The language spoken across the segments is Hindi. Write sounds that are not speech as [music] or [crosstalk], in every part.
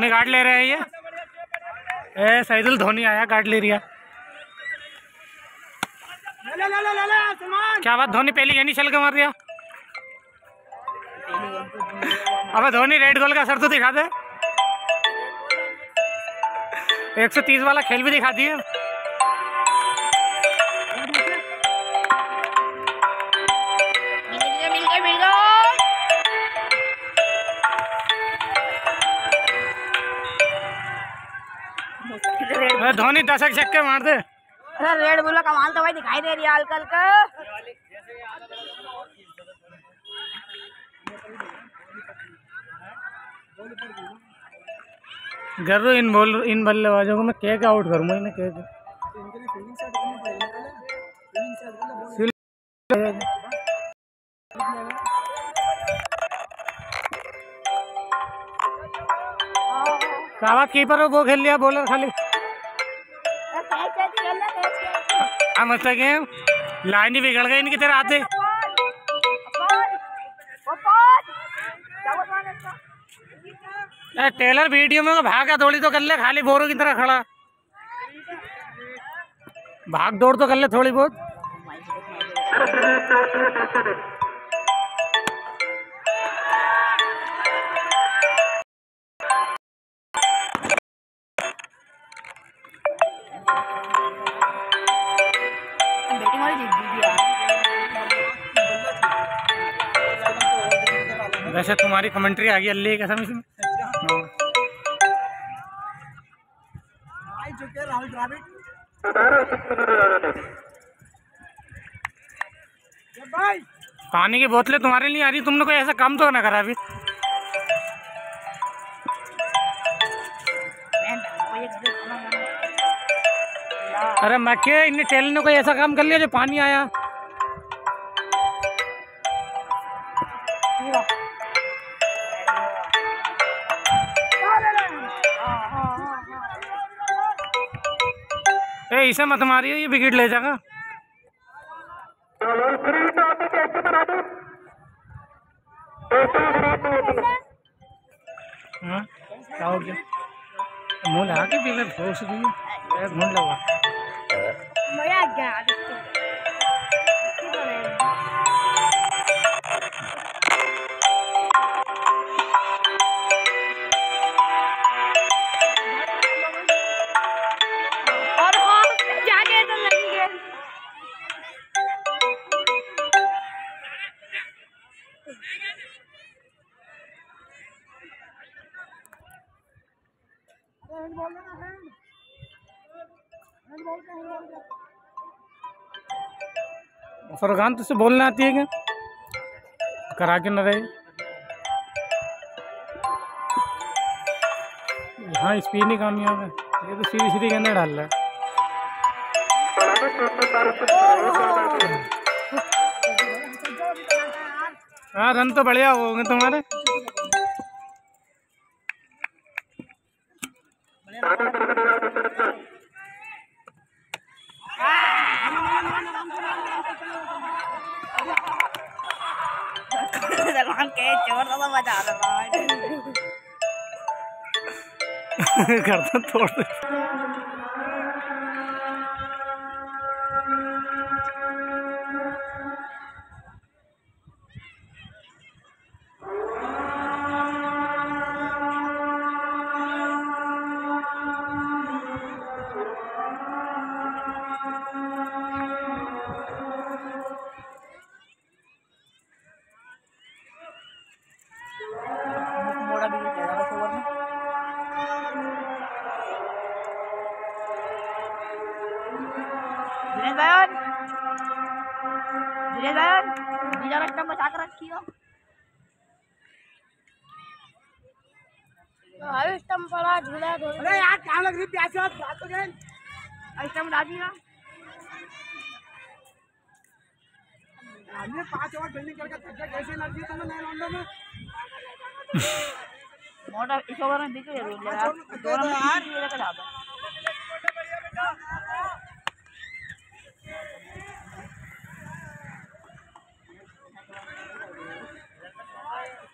धोनी गार्ड ले रहे हैं ये। ए, सैदुल धोनी आया गार्ड ले रिया क्या बात, धोनी पहली ही चल के मार दिया। अबे धोनी रेड गोल का सर तो दिखा दे। 130 वाला खेल भी दिखा दिए। अबे धोनी दशक छक्के मार दे। अरे रेड बुल कमाल तो भाई दिखाई दे रही है हल्का हल्का गर्रू इन बॉल इन बल्लेबाजों को मैं कह के आउट करूँगा इन्हें कह के क्या कीपर वो खेल लिया बॉलर खाली। हम अच्छा गेम लाइन ही बिगड़ गई इनकी तरह आते। टेलर वीडियो में भागा दौड़ी तो कर ले, खाली बोरों की तरह खड़ा। भाग दौड़ तो कर ले थोड़ी बहुत। वैसे तुम्हारी कमेंट्री आ गई, अल्ली कसम इसमें। राहुल पानी की बोतलें तुम्हारे लिए आ रही, तुमने कोई ऐसा काम तो ना करा अभी अरे मैं क्या इन्हें टेलर ने कोई ऐसा काम कर लिया जो पानी आया ए इसे मत मारियो ये विकेट ले जाएगा। मुँह क्या हो गया? मुँह लगा के पी ले ठोस दी ढूंढ लगा हैंड बॉल लेना हैंड हैंड बॉल का हैंड फरगान तुझसे बोलने आती है क्या? करा के न रहे। हाँ स्पीड नहीं कामयाब है ये तो सीधी सीधी गेंदे डाल रहा है। हाँ रन तो बढ़िया होंगे तुम्हारे। [laughs] करता तोड़ कर रखी हो तो स्टम पड़ा झूला अरे यार कहाँ लग रही प्यास से बात तो गए स्टम डाली ना। हमने पाँच ओवर फील्डिंग करके थक कैसे एनर्जी तुम्हें नए राउंडो में। मोटा इस ओवर में बिके ज़रूर लगा दो रन यार। ये लगा डाल हम्म बैन के आ चार दे, दीवाल के सामने चौके चुनाव दी बैन के चप्पे से डाल थोड़ा उसके ऊपर मत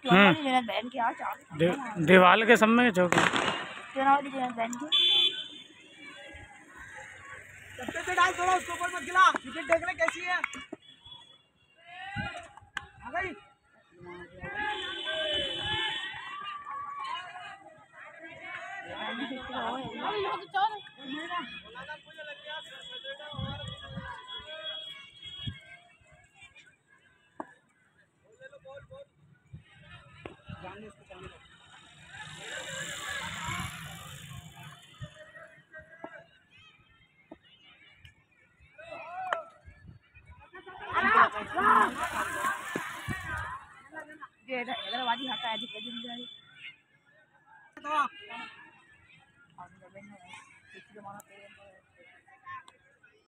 गिला विकेट देख ले कैसी है? आ गई ये इधर इधर बाजी हटा है दिक्कत नहीं जाए तो मज़ा भी कहानी बस शाबाश शेर डाल दे भाई स्टिंग बड़ी है रे तो सही है यार यहाँ पे दांत निकल गए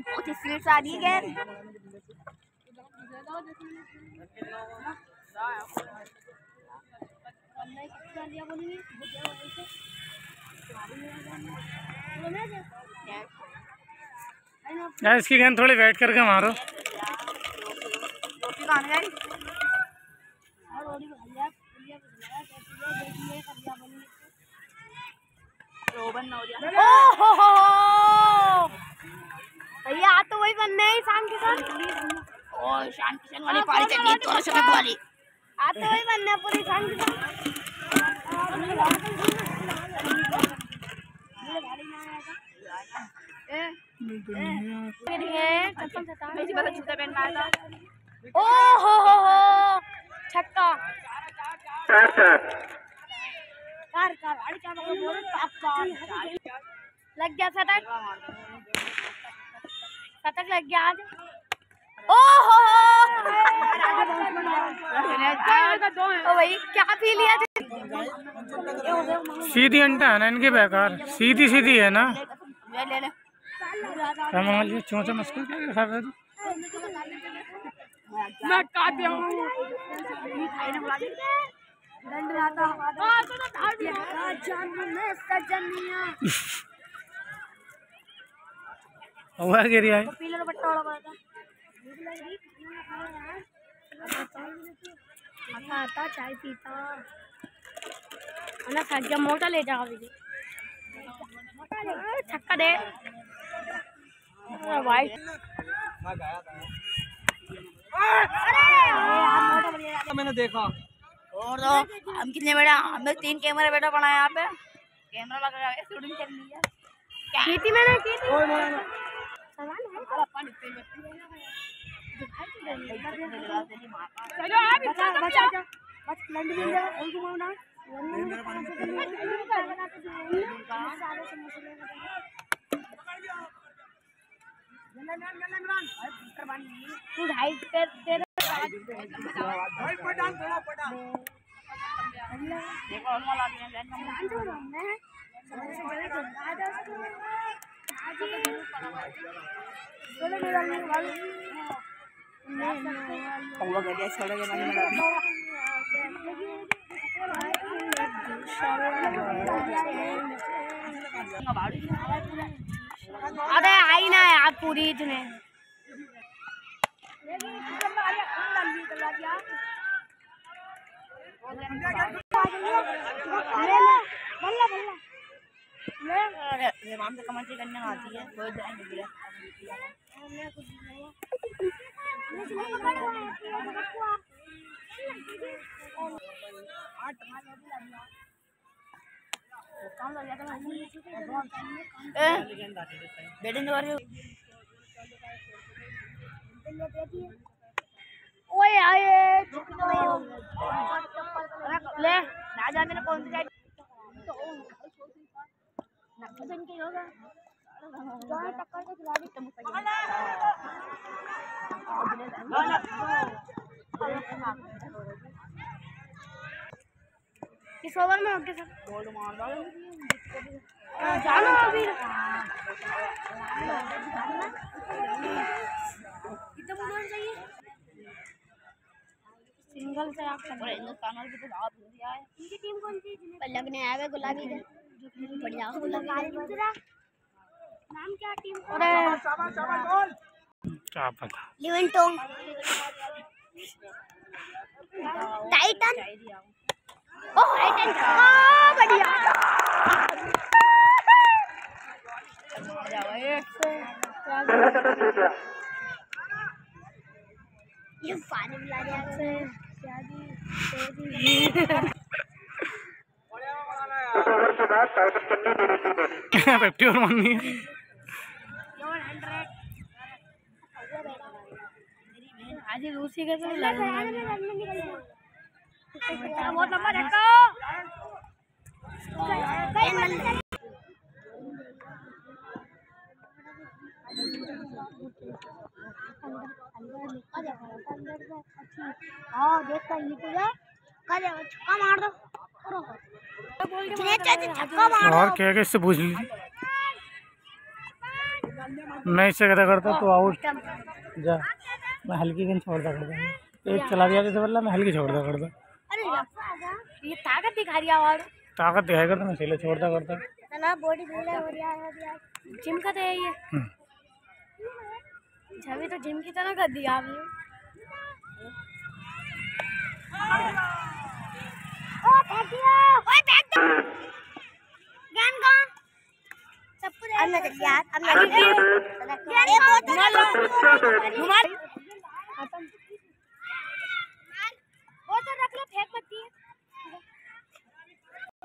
बहुत ही स्पीड से आ रही है यार, इसकी गेंद थोड़ी वेट करके मारो। हो भैया तो वही बनने हैं शाम किशन शान किशन वाली पारी चल तो वही बनने हैं? पूरी शान किशन जूता पहन मारा ओ हो हो हो छक्का कार कार लग गया शतक शतक लग गया आज ओ हो ओ भाई क्या पी लिया सीधी अंटा है ना इनकी बेकार सीधी सीधी है ना ले ले ले चौंचा मस्को क्या खा रहे मैं काटे हूँ मिठाई ने बुला दी दंड तो दिया जन्म सजनिया हुआ गिरी है तो आता आता चाय पीता। ना गया मोटा ले जाओ दीदी छक्का दे। वाइट मैंने देखा। और तो हम कितने बेटा हम लोग तीन कैमरा बेटा है यहाँ पे। कैमरा लगा है शूटिंग चल रही है। की मैंने की थी। कोई बोला चलो आप इतना बचा बचा बस लंड मिल जाए उनको मारना तू ढाई पे तेरे भाई पठान थोड़ा पठान देखो हम वाला भी अरे आई ना यार पूरी इतने। से कमेंट्री करने आती है जाएँगे बैटिंग कर रही ओए आए ले ना जा मेरे कौन सी साइड के होगा जो टक्कर के खिलाड़ी तुम किस ओवर में होके सर बॉल मार डालो जानो अभी। कितना बॉल चाहिए? सिंगल से आप सब हिंदुस्तान वाले तो बहुत दिया है इनकी टीम कौन सी पल्लव ने आया है गुलाबी का बढ़िया नाम क्या टीम अरे शाबाश शाबाश बोल क्या पता लिविंगटन टाइटन ओह टाइटन बढ़िया ये पानी मिला दिया फिफ्टी और नहीं आज रूसी के तो बहुत लंबा धक्का हाँ देखता ये तो जा कर छक्का मार दो। और क्या क्या इससे पूछ लीजिए मैं इससे क्या करता तो आउट जा। मैं हल्की गेंद छोड़ दिया करता एक चला दिया जैसे बल्ला मैं हल्की छोड़ दिया करता ये ताकत दिखा रही और ताकत दिखाया करता मैं सीले छोड़ दिया करता ना बॉडी जिम का तो है। ये। छवि तो जिम की तरह कर दिया आपने।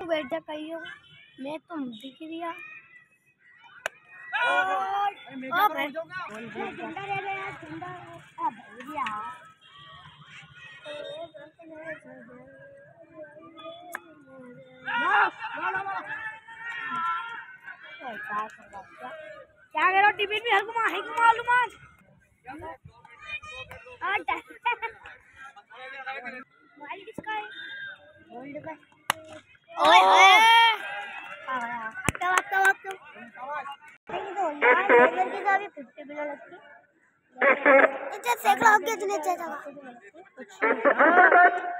बैठ जा कहियो मैं तुम दिख दिया ओ भाई। झंडा ले ले यार। झंडा आ भैया क्या कह रहा हो टिफ़िन में हल्कुमा हल्कुमा मालूमान मोबाइल किसका है? गोल्ड का। ओए ओए आपका आपका आपका लेकिन तो यार [laughs] लेकर के जाओगे फिफ्टी बिलो लगती। इधर सेक लो के अच्छा जगह फिफ्टी बिलो लगती है। ना हमारा हमारा मलिंगा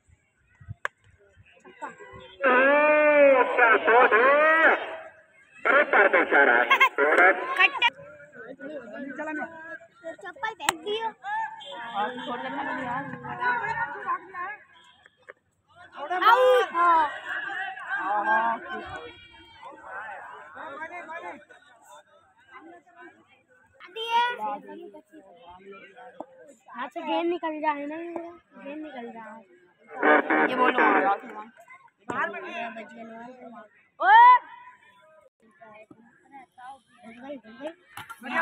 आ चप्पल फेंक दियो हाथ से गेंद निकल रहा है ना गेंद निकल रहा है ये बोलो ओए बढ़िया